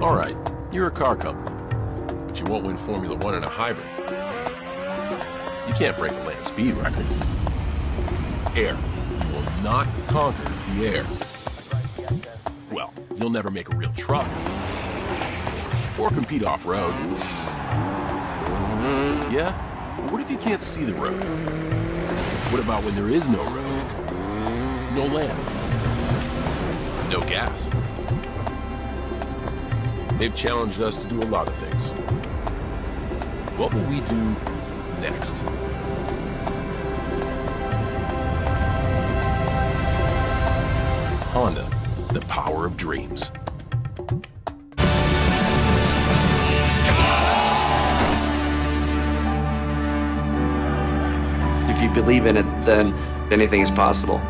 All right, you're a car company, but you won't win Formula One in a hybrid. You can't break a land speed record. Air. You will not conquer the air. Well, you'll never make a real truck. Or compete off-road. Yeah? What if you can't see the road? What about when there is no road? No land? No gas? They've challenged us to do a lot of things. What will we do next? Honda, the power of dreams. If you believe in it, then anything is possible.